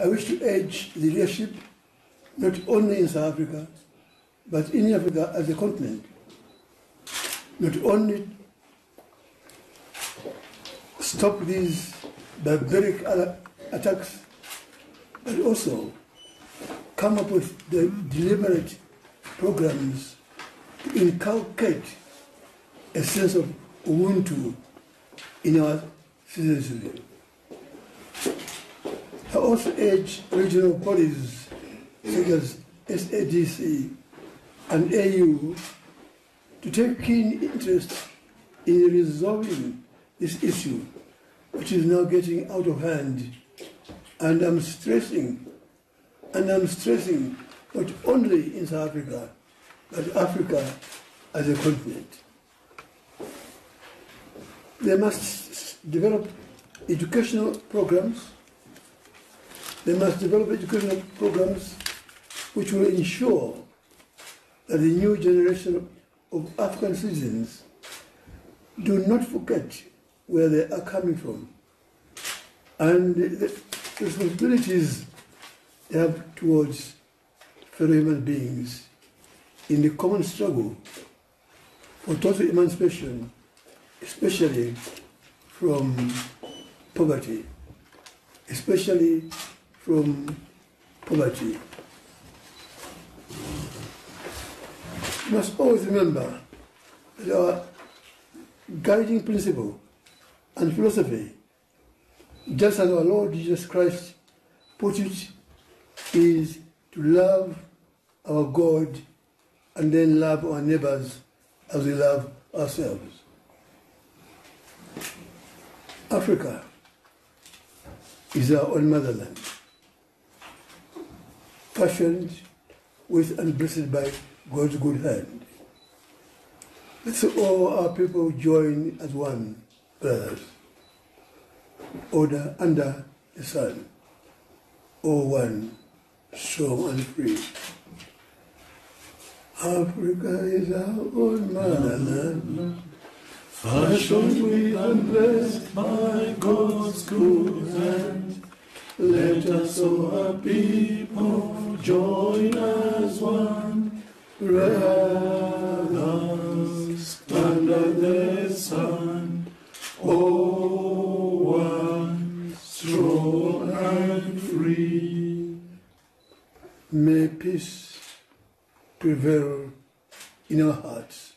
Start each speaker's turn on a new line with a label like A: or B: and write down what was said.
A: I wish to urge the leadership, not only in South Africa, but in Africa as a continent, not only stop these barbaric attacks, but also come up with the deliberate programs to inculcate a sense of Ubuntu in our citizenry. Also urge regional bodies such as SADC and AU to take keen interest in resolving this issue, which is now getting out of hand. And I'm stressing, and I'm stressing not only in South Africa, but Africa as a continent. They must develop educational programs they must develop educational programs which will ensure that the new generation of African citizens do not forget where they are coming from. And the responsibilities they have towards fellow human beings in the common struggle for total emancipation, especially from poverty, especially from poverty. You must always remember that our guiding principle and philosophy, just as our Lord Jesus Christ put it, is to love our God and then love our neighbors as we love ourselves. Africa is our own motherland fashioned with and blessed by God's good hand. Let's all our people join as one, brothers, order under the sun, all one, strong and free. Africa is our own motherland, fashioned with and blessed by God's good hand. Let us, all our people, join as one, brothers under the sun, all one, strong and free. May peace prevail in our hearts